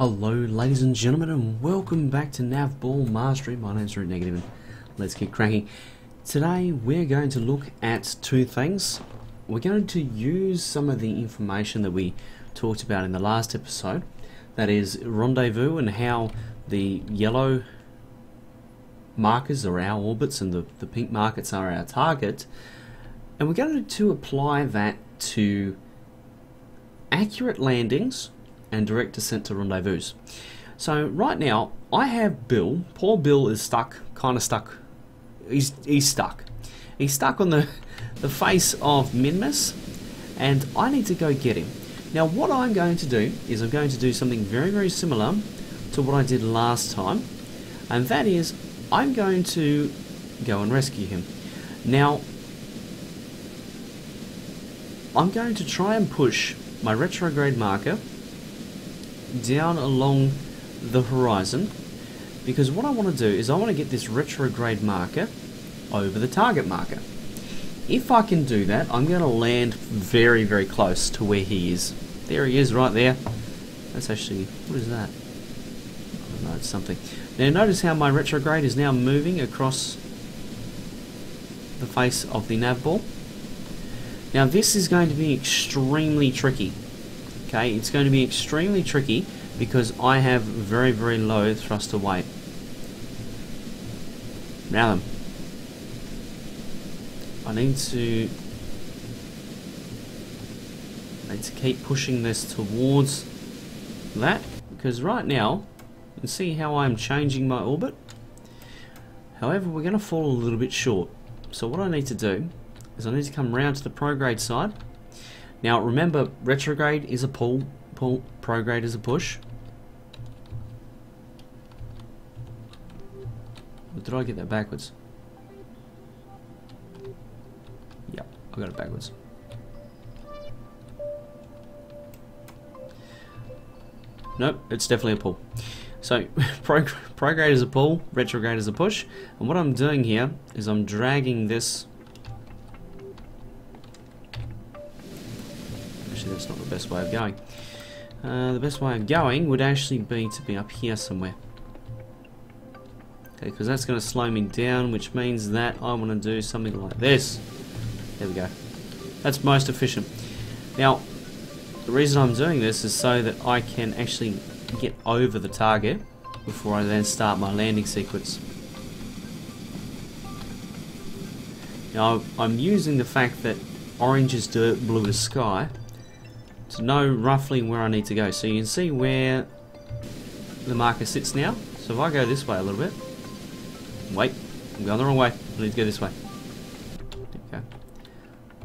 Hello ladies and gentlemen and welcome back to Navball Mastery. My name's Root Negative and let's get cracking. Today we're going to look at two things. We're going to use some of the information that we talked about in the last episode. That is rendezvous and how the yellow markers are our orbits and the, the pink markers are our target. And we're going to apply that to accurate landings and direct descent to rendezvous. So right now, I have Bill. Poor Bill is stuck, kind of stuck. He's he's stuck. He's stuck on the the face of Minmus, and I need to go get him. Now, what I'm going to do is I'm going to do something very very similar to what I did last time, and that is I'm going to go and rescue him. Now, I'm going to try and push my retrograde marker down along the horizon because what I want to do is I want to get this retrograde marker over the target marker. If I can do that, I'm going to land very, very close to where he is. There he is, right there. That's actually, what is that? Oh, know, it's something. Now notice how my retrograde is now moving across the face of the nav ball. Now this is going to be extremely tricky Okay, it's going to be extremely tricky because I have very, very low thruster weight. Now then, I need to I need to keep pushing this towards that because right now you can see how I'm changing my orbit. However, we're going to fall a little bit short. So what I need to do is I need to come round to the prograde side now remember, retrograde is a pull, pull, prograde is a push. Or did I get that backwards? Yep, I got it backwards. Nope, it's definitely a pull. So, prograde is a pull, retrograde is a push, and what I'm doing here is I'm dragging this way of going. Uh, the best way of going would actually be to be up here somewhere. Okay, because that's going to slow me down, which means that I want to do something like this. There we go. That's most efficient. Now, the reason I'm doing this is so that I can actually get over the target before I then start my landing sequence. Now, I'm using the fact that orange is dirt, blue is sky, to know roughly where I need to go. So you can see where the marker sits now. So if I go this way a little bit, wait, I'm going the wrong way. I need to go this way. Okay.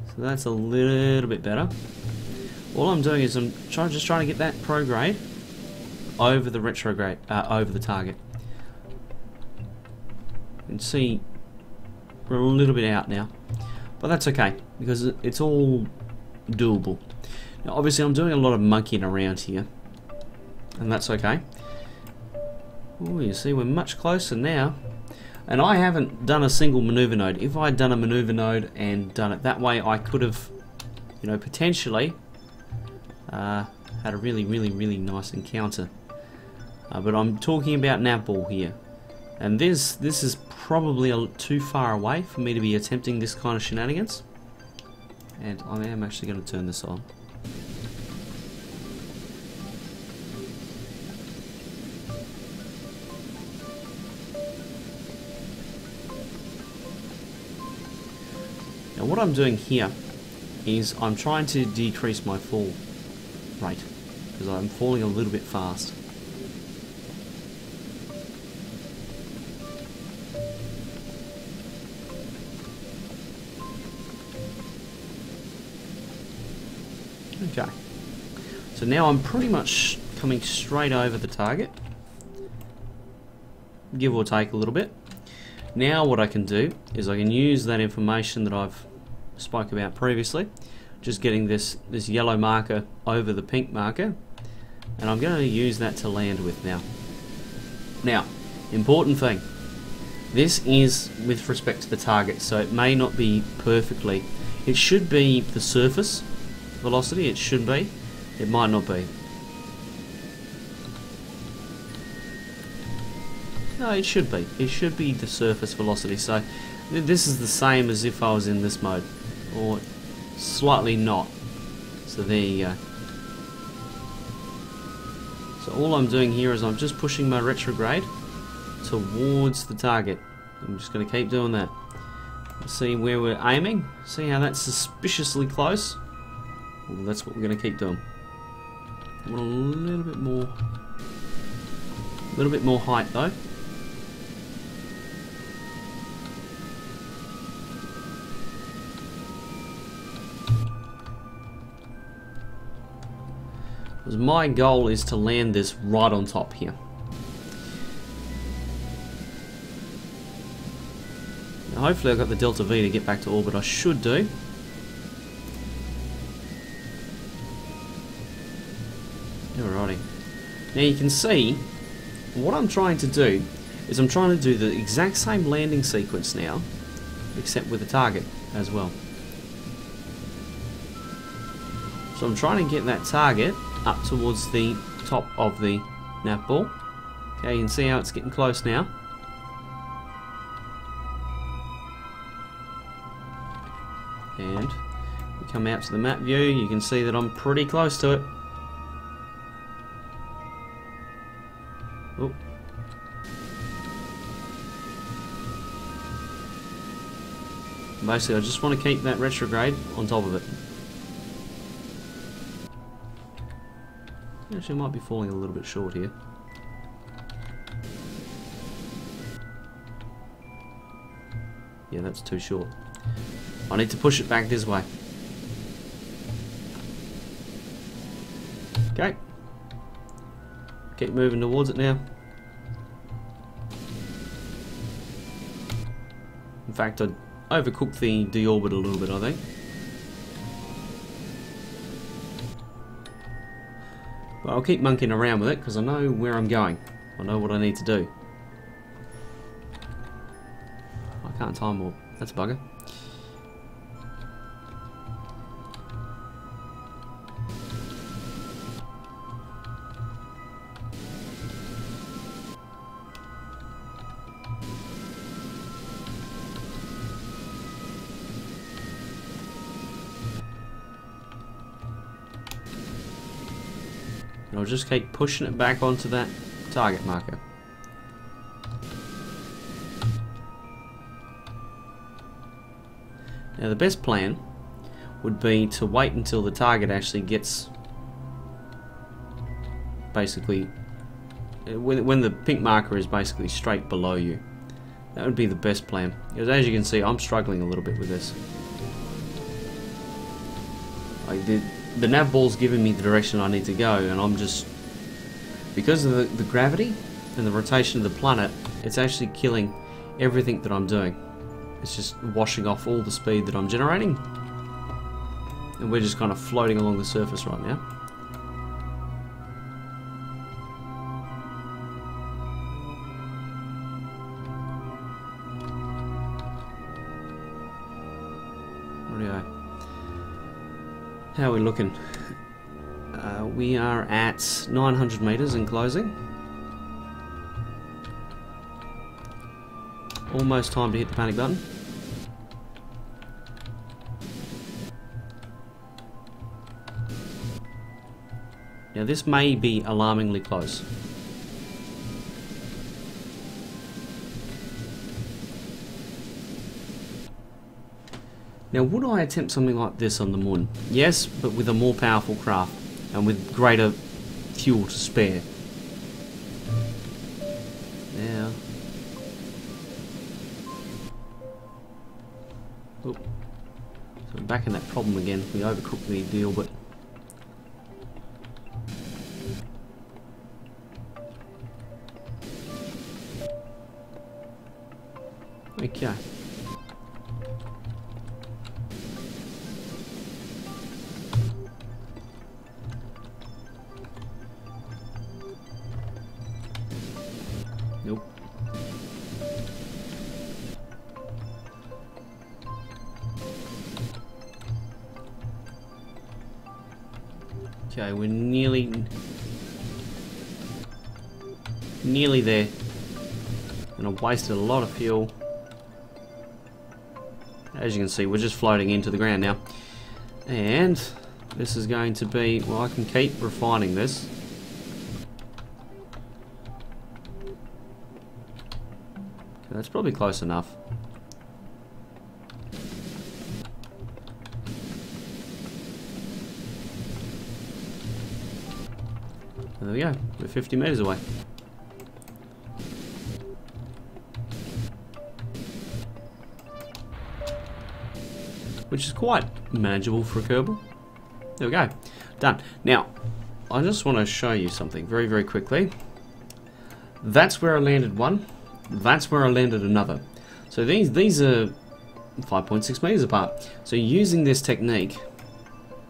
So that's a little bit better. All I'm doing is I'm trying, just trying to get that prograde over the retrograde, uh, over the target. You can see we're a little bit out now, but that's okay because it's all doable. Now, obviously, I'm doing a lot of monkeying around here, and that's okay. Oh, you see, we're much closer now. And I haven't done a single maneuver node. If I had done a maneuver node and done it that way, I could have, you know, potentially uh, had a really, really, really nice encounter. Uh, but I'm talking about navball here. And this, this is probably a, too far away for me to be attempting this kind of shenanigans. And I am actually going to turn this on. Now what I'm doing here is I'm trying to decrease my fall rate because I'm falling a little bit fast. Okay. So now I'm pretty much coming straight over the target. Give or take a little bit. Now what I can do is I can use that information that I've spoke about previously, just getting this, this yellow marker over the pink marker, and I'm going to use that to land with now. Now, important thing, this is with respect to the target, so it may not be perfectly. It should be the surface velocity, it should be. It might not be. No, it should be. It should be the surface velocity. So th this is the same as if I was in this mode. Or slightly not. So there you go. So all I'm doing here is I'm just pushing my retrograde towards the target. I'm just going to keep doing that. See where we're aiming. See how that's suspiciously close. Well, that's what we're going to keep doing. I want a little bit more, a little bit more height though. Because my goal is to land this right on top here. Now hopefully I've got the Delta V to get back to orbit. I should do. Alrighty. Now you can see, what I'm trying to do is I'm trying to do the exact same landing sequence now, except with a target as well. So I'm trying to get that target up towards the top of the nav ball. Okay, you can see how it's getting close now. And we come out to the map view, you can see that I'm pretty close to it. Oh. Basically, I just want to keep that retrograde on top of it. Actually, I might be falling a little bit short here. Yeah, that's too short. I need to push it back this way. Okay. Keep moving towards it now. In fact, I overcooked the deorbit a little bit, I think. But I'll keep monkeying around with it because I know where I'm going. I know what I need to do. I can't time warp. That's a bugger. And I'll just keep pushing it back onto that target marker. Now the best plan would be to wait until the target actually gets basically uh, when, when the pink marker is basically straight below you. That would be the best plan. Because as you can see, I'm struggling a little bit with this. Like the, the nav ball's giving me the direction I need to go, and I'm just... Because of the, the gravity and the rotation of the planet, it's actually killing everything that I'm doing. It's just washing off all the speed that I'm generating. And we're just kind of floating along the surface right now. How are we looking? Uh, we are at 900 meters in closing. Almost time to hit the panic button. Now this may be alarmingly close. Now would I attempt something like this on the moon? Yes, but with a more powerful craft and with greater fuel to spare. Now... Oh. So back in that problem again. We overcooked the deal, but... Okay. Okay, we're nearly... Nearly there. And I've wasted a lot of fuel. As you can see, we're just floating into the ground now. And this is going to be, well, I can keep refining this. That's probably close enough. There we go, we're 50 metres away. Which is quite manageable for a Kerbal. There we go, done. Now, I just want to show you something very, very quickly. That's where I landed one. That's where I landed another. So these these are 5.6 meters apart. So using this technique,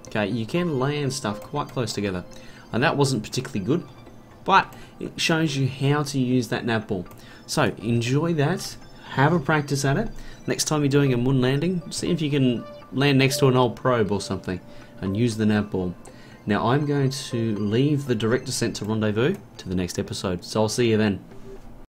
okay, you can land stuff quite close together. And that wasn't particularly good, but it shows you how to use that nav ball. So enjoy that, have a practice at it. Next time you're doing a moon landing, see if you can land next to an old probe or something and use the nav ball. Now I'm going to leave the direct descent to rendezvous to the next episode, so I'll see you then.